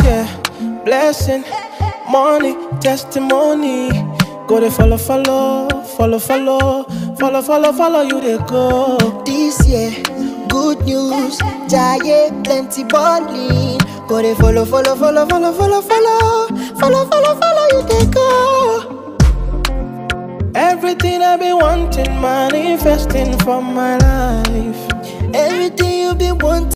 grace, yeah. blessing, money, testimony. Go to follow, follow, follow, follow, follow, follow, follow you they go. This year, good news, giant plenty balling. Go they follow, follow, follow, follow, follow, follow, follow, follow, follow you they go. Everything I've been wanting, manifesting for my life. Everything you been wanting.